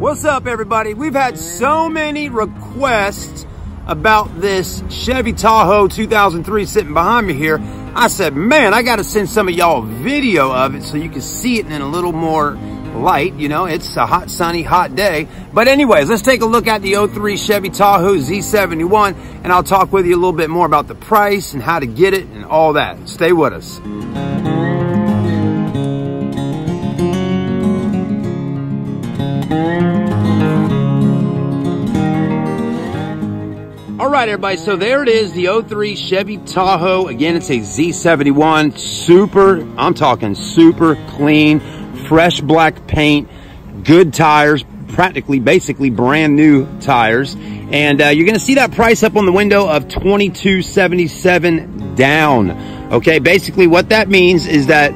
What's up, everybody? We've had so many requests about this Chevy Tahoe 2003 sitting behind me here. I said, man, I got to send some of y'all video of it so you can see it in a little more light. You know, it's a hot, sunny, hot day. But anyways, let's take a look at the 03 Chevy Tahoe Z71 and I'll talk with you a little bit more about the price and how to get it and all that. Stay with us. Right, everybody, so there it is, the 03 Chevy Tahoe. Again, it's a Z71, super, I'm talking super clean, fresh black paint, good tires, practically, basically brand new tires. And uh, you're gonna see that price up on the window of 2277 down. Okay, basically what that means is that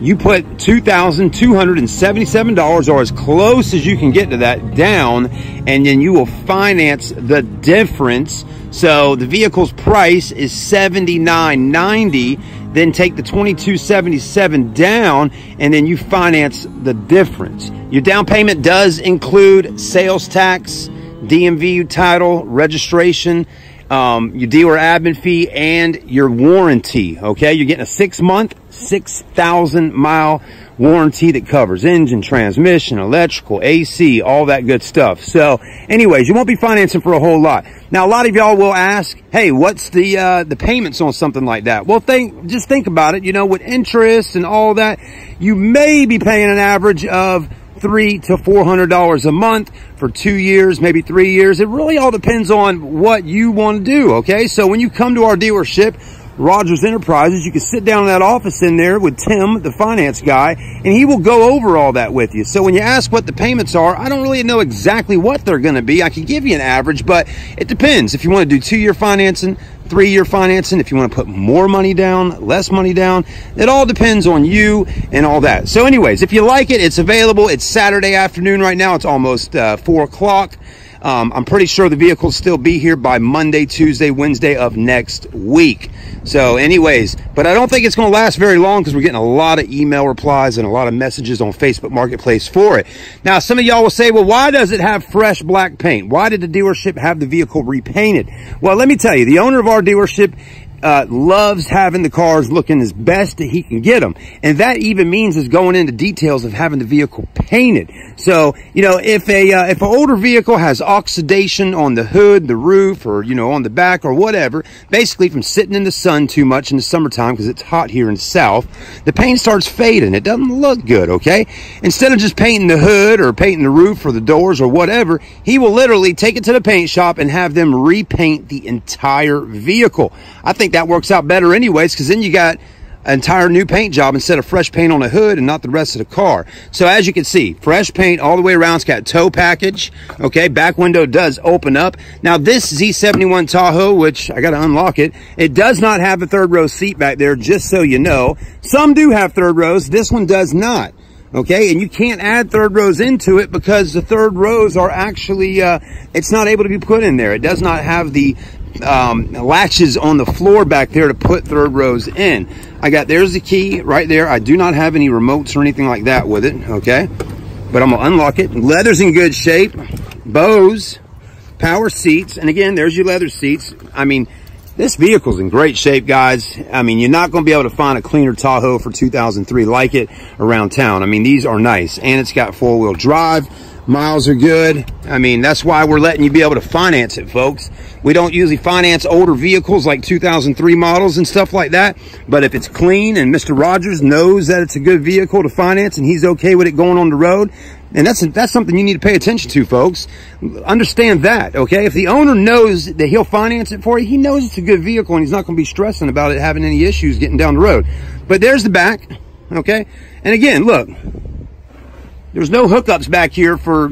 you put $2,277 or as close as you can get to that down, and then you will finance the difference. So the vehicle's price is $79.90. Then take the $22.77 down, and then you finance the difference. Your down payment does include sales tax, DMV title, registration, um, your dealer admin fee, and your warranty. Okay, you're getting a six month, 6,000 mile warranty that covers engine, transmission, electrical, AC, all that good stuff. So anyways, you won't be financing for a whole lot. Now, a lot of y'all will ask, hey, what's the, uh, the payments on something like that? Well, think, just think about it. You know, with interest and all that, you may be paying an average of three to four hundred dollars a month for two years maybe three years. It really all depends on what you want to do okay? So when you come to our dealership Rogers Enterprises, you can sit down in that office in there with Tim, the finance guy, and he will go over all that with you. So when you ask what the payments are, I don't really know exactly what they're going to be. I can give you an average, but it depends. If you want to do two-year financing, three-year financing, if you want to put more money down, less money down, it all depends on you and all that. So anyways, if you like it, it's available. It's Saturday afternoon right now. It's almost uh, 4 o'clock. Um, I'm pretty sure the vehicle will still be here by Monday, Tuesday, Wednesday of next week. So anyways, but I don't think it's going to last very long because we're getting a lot of email replies and a lot of messages on Facebook Marketplace for it. Now, some of y'all will say, well, why does it have fresh black paint? Why did the dealership have the vehicle repainted? Well, let me tell you, the owner of our dealership uh, loves having the cars looking as best that he can get them. And that even means is going into details of having the vehicle painted. So, you know, if a, uh, if an older vehicle has oxidation on the hood, the roof, or, you know, on the back or whatever, basically from sitting in the sun too much in the summertime because it's hot here in the south, the paint starts fading. It doesn't look good, okay? Instead of just painting the hood or painting the roof or the doors or whatever, he will literally take it to the paint shop and have them repaint the entire vehicle. I think that works out better anyways because then you got an entire new paint job instead of fresh paint on the hood and not the rest of the car. So as you can see, fresh paint all the way around. It's got tow package. Okay, back window does open up. Now this Z71 Tahoe, which I got to unlock it, it does not have a third row seat back there, just so you know. Some do have third rows. This one does not. Okay, and you can't add third rows into it because the third rows are actually, uh, it's not able to be put in there. It does not have the um, latches on the floor back there to put third rows in. I got, there's the key right there. I do not have any remotes or anything like that with it, okay? But I'm gonna unlock it. Leather's in good shape. Bose, power seats. And again, there's your leather seats. I mean, this vehicle's in great shape, guys. I mean, you're not going to be able to find a cleaner Tahoe for 2003 like it around town. I mean, these are nice. And it's got four-wheel drive. Miles are good. I mean, that's why we're letting you be able to finance it, folks. We don't usually finance older vehicles like 2003 models and stuff like that. But if it's clean and Mr. Rogers knows that it's a good vehicle to finance and he's okay with it going on the road, and that's that's something you need to pay attention to, folks. Understand that, okay? If the owner knows that he'll finance it for you, he knows it's a good vehicle and he's not going to be stressing about it having any issues getting down the road. But there's the back, okay? And again, look, there's no hookups back here for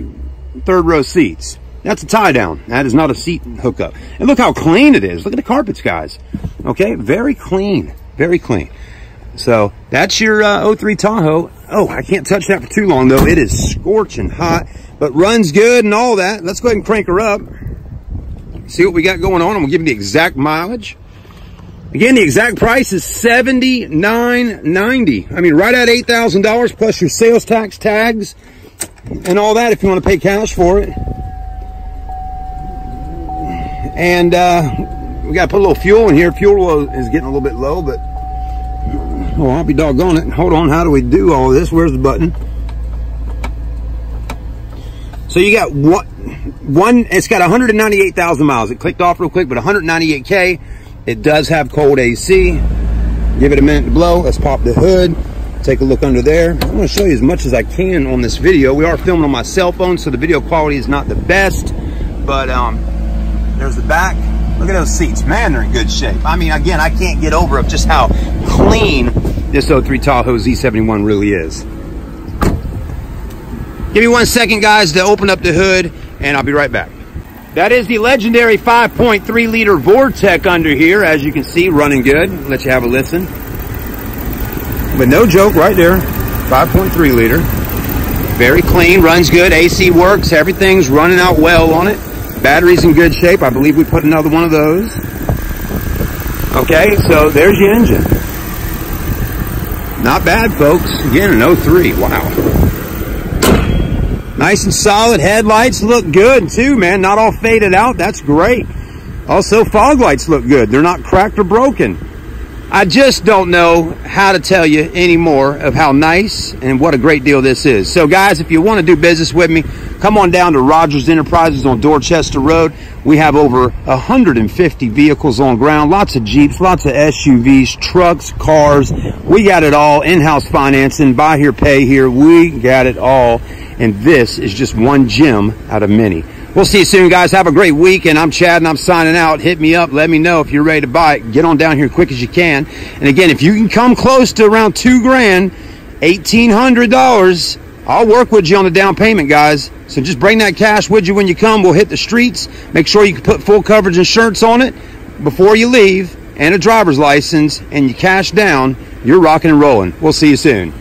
third row seats. That's a tie down. That is not a seat hookup. And look how clean it is. Look at the carpets, guys. Okay, very clean, very clean. So that's your uh, 03 Tahoe. Oh, I can't touch that for too long though. It is scorching hot, but runs good and all that. Let's go ahead and crank her up. See what we got going on. I'm gonna give you the exact mileage. Again, the exact price is $79.90. I mean, right at $8,000 plus your sales tax tags. and all that if you want to pay cash for it. And uh, we got to put a little fuel in here. Fuel is getting a little bit low, but oh, I'll be doggone it. Hold on, how do we do all this? Where's the button? So you got one, one it's got 198,000 miles. It clicked off real quick, but 198K. It does have cold AC. Give it a minute to blow. Let's pop the hood. Take a look under there. I'm to show you as much as I can on this video. We are filming on my cell phone, so the video quality is not the best. But um, there's the back. Look at those seats. Man, they're in good shape. I mean, again, I can't get over of just how clean this 03 Tahoe Z71 really is. Give me one second, guys, to open up the hood, and I'll be right back. That is the legendary 5.3 liter Vortec under here, as you can see, running good. Let you have a listen. But no joke, right there, 5.3 liter. Very clean, runs good, AC works, everything's running out well on it. Battery's in good shape. I believe we put another one of those. Okay, so there's your engine. Not bad, folks. Again, an 03. Wow. Nice and solid. Headlights look good too, man. Not all faded out. That's great. Also, fog lights look good. They're not cracked or broken. I just don't know how to tell you any more of how nice and what a great deal this is. So guys, if you want to do business with me, come on down to Rogers Enterprises on Dorchester Road. We have over 150 vehicles on ground, lots of Jeeps, lots of SUVs, trucks, cars. We got it all, in-house financing, buy here, pay here. We got it all. And this is just one gem out of many. We'll see you soon, guys. Have a great week. And I'm Chad and I'm signing out. Hit me up. Let me know if you're ready to buy it. Get on down here quick as you can. And again, if you can come close to around two grand, $1,800, I'll work with you on the down payment, guys. So just bring that cash with you when you come. We'll hit the streets. Make sure you can put full coverage insurance on it before you leave and a driver's license and you cash down. You're rocking and rolling. We'll see you soon.